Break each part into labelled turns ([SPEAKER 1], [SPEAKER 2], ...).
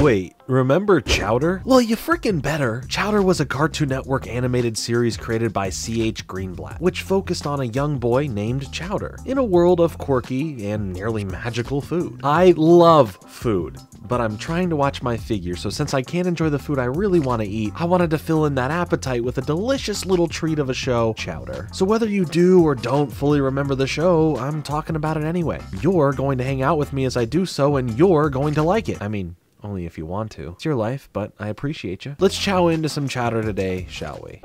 [SPEAKER 1] Wait, remember Chowder? Well, you freaking better. Chowder was a Cartoon Network animated series created by C.H. Greenblatt, which focused on a young boy named Chowder in a world of quirky and nearly magical food. I love food, but I'm trying to watch my figure, so since I can't enjoy the food I really want to eat, I wanted to fill in that appetite with a delicious little treat of a show, Chowder. So whether you do or don't fully remember the show, I'm talking about it anyway. You're going to hang out with me as I do so, and you're going to like it. I mean, only if you want to. It's your life, but I appreciate you. Let's chow into some chatter today, shall we?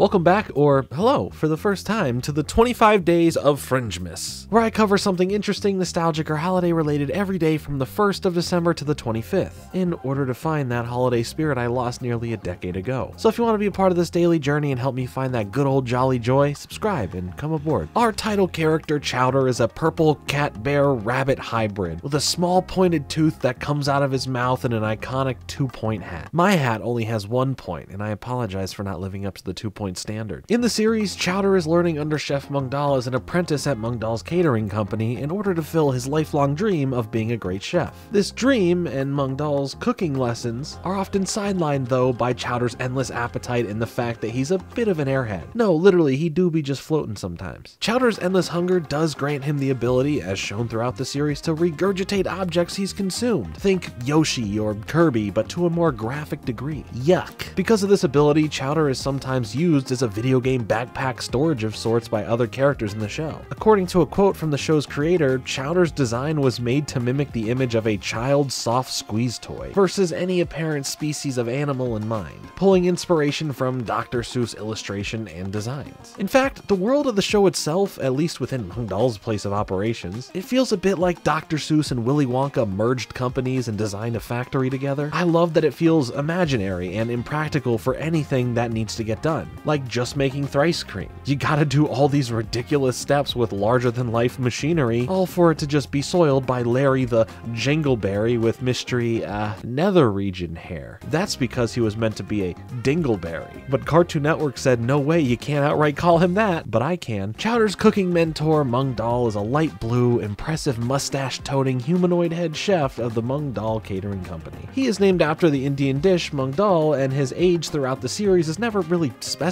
[SPEAKER 1] Welcome back, or hello, for the first time, to the 25 Days of Fringemas, where I cover something interesting, nostalgic, or holiday related every day from the 1st of December to the 25th, in order to find that holiday spirit I lost nearly a decade ago. So if you want to be a part of this daily journey and help me find that good old jolly joy, subscribe and come aboard. Our title character, Chowder, is a purple cat bear rabbit hybrid with a small pointed tooth that comes out of his mouth and an iconic two point hat. My hat only has one point, and I apologize for not living up to the two point standard. In the series, Chowder is learning under Chef Mung Daal as an apprentice at Mung Daal's catering company in order to fill his lifelong dream of being a great chef. This dream and Mung Daal's cooking lessons are often sidelined though by Chowder's endless appetite and the fact that he's a bit of an airhead. No, literally, he do be just floating sometimes. Chowder's endless hunger does grant him the ability, as shown throughout the series, to regurgitate objects he's consumed. Think Yoshi or Kirby, but to a more graphic degree. Yuck. Because of this ability, Chowder is sometimes used as a video game backpack storage of sorts by other characters in the show. According to a quote from the show's creator, Chowder's design was made to mimic the image of a child's soft squeeze toy, versus any apparent species of animal in mind, pulling inspiration from Dr. Seuss illustration and designs. In fact, the world of the show itself, at least within Mung Daal's place of operations, it feels a bit like Dr. Seuss and Willy Wonka merged companies and designed a factory together. I love that it feels imaginary and impractical for anything that needs to get done, like just making thrice cream. You gotta do all these ridiculous steps with larger than life machinery, all for it to just be soiled by Larry the Jingleberry with mystery, uh, nether region hair. That's because he was meant to be a dingleberry. But Cartoon Network said, no way, you can't outright call him that, but I can. Chowder's cooking mentor, Mung Daal, is a light blue, impressive mustache-toting humanoid head chef of the Mung Daal Catering Company. He is named after the Indian dish Mung Dal, and his age throughout the series is never really specified,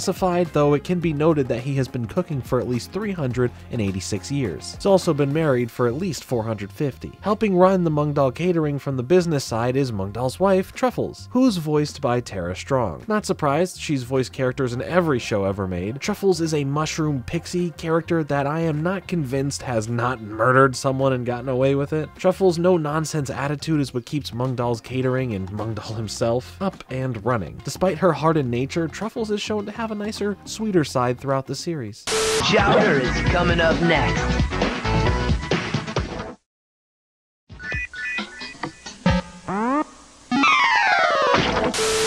[SPEAKER 1] though it can be noted that he has been cooking for at least 386 years. He's also been married for at least 450. Helping run the Mung Daal catering from the business side is Mung Daal's wife, Truffles, who's voiced by Tara Strong. Not surprised, she's voiced characters in every show ever made. Truffles is a mushroom pixie character that I am not convinced has not murdered someone and gotten away with it. Truffles' no-nonsense attitude is what keeps Mung Daal's catering and Mung Daal himself up and running. Despite her hardened nature, Truffles is shown to have a nicer, sweeter side throughout the series.
[SPEAKER 2] Chowder is coming up next.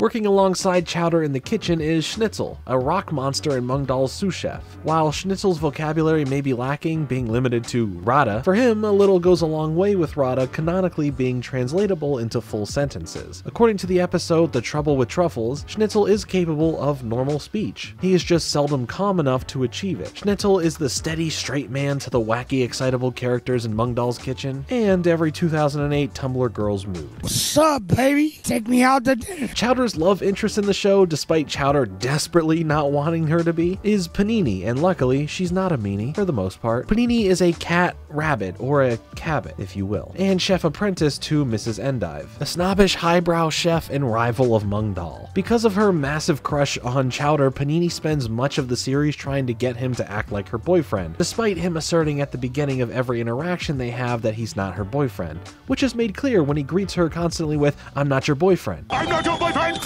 [SPEAKER 1] Working alongside Chowder in the kitchen is Schnitzel, a rock monster and Mung Daal's sous chef. While Schnitzel's vocabulary may be lacking, being limited to Radda, for him, a little goes a long way with Radda canonically being translatable into full sentences. According to the episode The Trouble with Truffles, Schnitzel is capable of normal speech. He is just seldom calm enough to achieve it. Schnitzel is the steady, straight man to the wacky, excitable characters in Mung Daal's kitchen, and every 2008 Tumblr girl's mood.
[SPEAKER 3] What's up, baby? Take me out to dinner.
[SPEAKER 1] Chowder's love interest in the show, despite Chowder desperately not wanting her to be, is Panini, and luckily, she's not a meanie for the most part. Panini is a cat rabbit, or a cabot, if you will, and chef apprentice to Mrs. Endive, a snobbish highbrow chef and rival of Mung Daal. Because of her massive crush on Chowder, Panini spends much of the series trying to get him to act like her boyfriend, despite him asserting at the beginning of every interaction they have that he's not her boyfriend, which is made clear when he greets her constantly with, I'm not your boyfriend.
[SPEAKER 3] I'm not your boyfriend.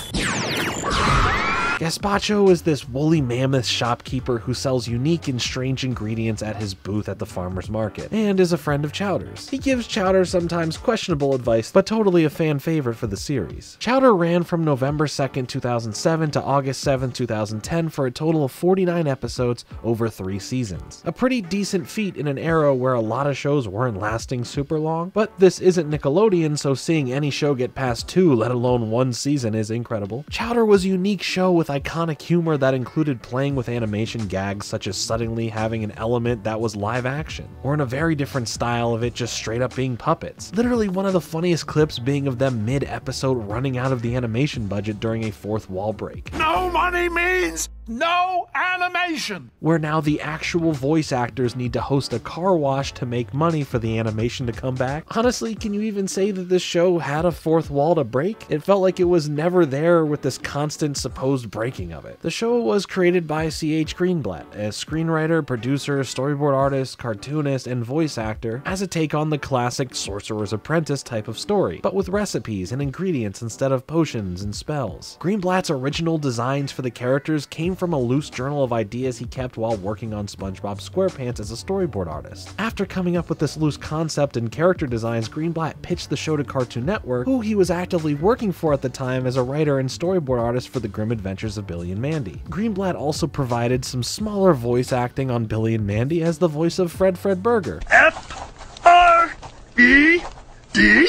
[SPEAKER 1] Ah! Gazpacho is this woolly mammoth shopkeeper who sells unique and strange ingredients at his booth at the farmer's market, and is a friend of Chowder's. He gives Chowder sometimes questionable advice, but totally a fan favorite for the series. Chowder ran from November 2nd, 2007 to August 7th, 2010 for a total of 49 episodes over three seasons. A pretty decent feat in an era where a lot of shows weren't lasting super long, but this isn't Nickelodeon, so seeing any show get past two, let alone one season, is incredible. Chowder was a unique show with with iconic humor that included playing with animation gags such as suddenly having an element that was live action, or in a very different style of it just straight up being puppets. Literally one of the funniest clips being of them mid-episode running out of the animation budget during a fourth wall break.
[SPEAKER 3] No money means no animation.
[SPEAKER 1] Where now the actual voice actors need to host a car wash to make money for the animation to come back. Honestly, can you even say that this show had a fourth wall to break? It felt like it was never there with this constant supposed breaking of it. The show was created by C.H. Greenblatt, a screenwriter, producer, storyboard artist, cartoonist, and voice actor, as a take on the classic Sorcerer's Apprentice type of story, but with recipes and ingredients instead of potions and spells. Greenblatt's original designs for the characters came from a loose journal of ideas he kept while working on SpongeBob SquarePants as a storyboard artist. After coming up with this loose concept and character designs, Greenblatt pitched the show to Cartoon Network, who he was actively working for at the time as a writer and storyboard artist for the Grim Adventures of Billy and Mandy. Greenblatt also provided some smaller voice acting on Billy and Mandy as the voice of Fred Fredburger.
[SPEAKER 3] F R E D.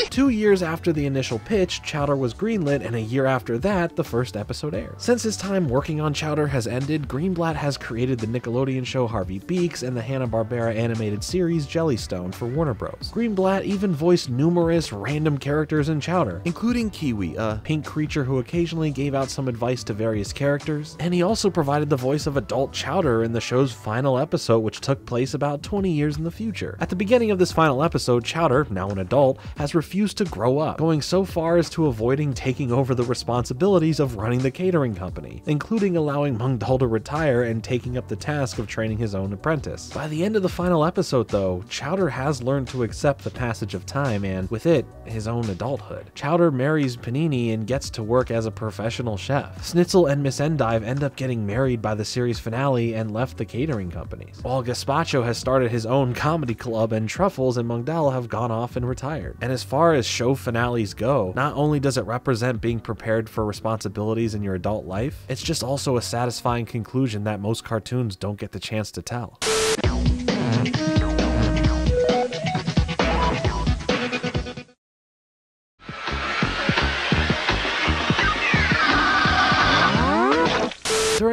[SPEAKER 1] Two years after the initial pitch, Chowder was greenlit, and a year after that, the first episode aired. Since his time working on Chowder has ended, Greenblatt has created the Nickelodeon show Harvey Beaks and the Hanna-Barbera animated series Jellystone for Warner Bros. Greenblatt even voiced numerous random characters in Chowder, including Kiwi, a pink creature who occasionally gave out some advice to various characters, and he also provided the voice of adult Chowder in the show's final episode, which took place about 20 years in the future. At the beginning of this final episode, Chowder, now an adult, has refused to grow up, going so far as to avoiding taking over the responsibilities of running the catering company, including allowing Mung Daal to retire and taking up the task of training his own apprentice. By the end of the final episode, though, Chowder has learned to accept the passage of time and, with it, his own adulthood. Chowder marries Panini and gets to work as a professional chef. Schnitzel and Miss Endive end up getting married by the series finale and left the catering companies, while Gazpacho has started his own comedy club and Truffles and Mung Daal have gone off and retired. And as far as show finales go, not only does it represent being prepared for responsibilities in your adult life, it's just also a satisfying conclusion that most cartoons don't get the chance to tell.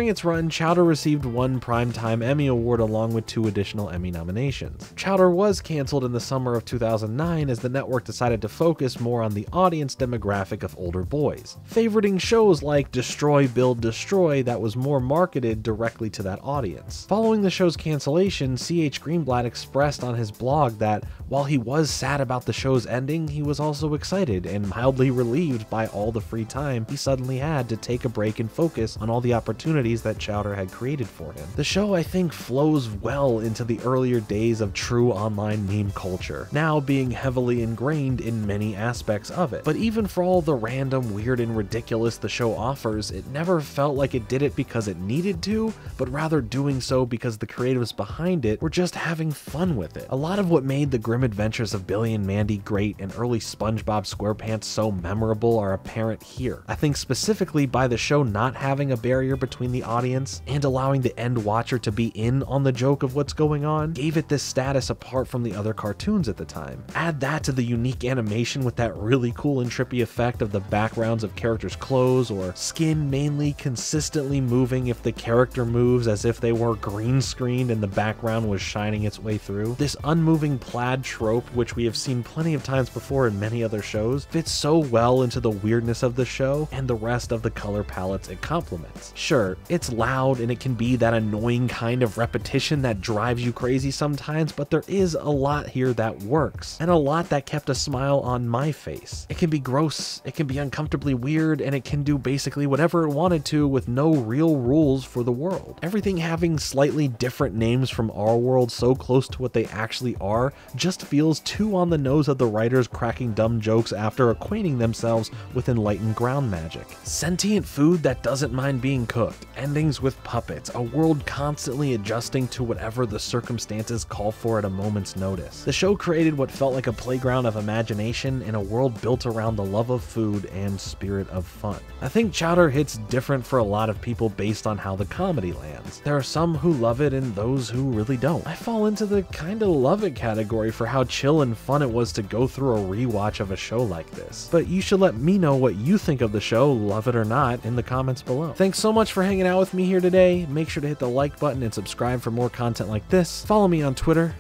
[SPEAKER 1] During its run, Chowder received one Primetime Emmy Award along with two additional Emmy nominations. Chowder was canceled in the summer of 2009 as the network decided to focus more on the audience demographic of older boys, favoriting shows like Destroy, Build, Destroy that was more marketed directly to that audience. Following the show's cancellation, C.H. Greenblatt expressed on his blog that while he was sad about the show's ending, he was also excited and mildly relieved by all the free time he suddenly had to take a break and focus on all the opportunities that Chowder had created for him. The show, I think, flows well into the earlier days of true online meme culture, now being heavily ingrained in many aspects of it. But even for all the random, weird, and ridiculous the show offers, it never felt like it did it because it needed to, but rather doing so because the creatives behind it were just having fun with it. A lot of what made the grim adventures of Billy and Mandy great and early SpongeBob SquarePants so memorable are apparent here. I think specifically by the show not having a barrier between the audience and allowing the end watcher to be in on the joke of what's going on gave it this status apart from the other cartoons at the time. Add that to the unique animation with that really cool and trippy effect of the backgrounds of characters' clothes or skin mainly consistently moving if the character moves as if they were green screened and the background was shining its way through. This unmoving plaid trope, which we have seen plenty of times before in many other shows, fits so well into the weirdness of the show and the rest of the color palettes it complements. Sure, it's loud and it can be that annoying kind of repetition that drives you crazy sometimes, but there is a lot here that works, and a lot that kept a smile on my face. It can be gross, it can be uncomfortably weird, and it can do basically whatever it wanted to with no real rules for the world. Everything having slightly different names from our world so close to what they actually are just feels too on the nose of the writers cracking dumb jokes after acquainting themselves with enlightened ground magic. Sentient food that doesn't mind being cooked, endings with puppets, a world constantly adjusting to whatever the circumstances call for at a moment's notice. The show created what felt like a playground of imagination in a world built around the love of food and spirit of fun. I think Chowder hits different for a lot of people based on how the comedy lands. There are some who love it and those who really don't. I fall into the kinda love it category for how chill and fun it was to go through a rewatch of a show like this. But you should let me know what you think of the show, love it or not, in the comments below. Thanks so much for hanging out with me here today. Make sure to hit the like button and subscribe for more content like this. Follow me on Twitter,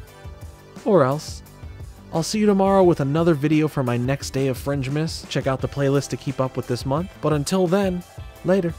[SPEAKER 1] or else. I'll see you tomorrow with another video for my next day of Fringemas. Check out the playlist to keep up with this month. But until then, later.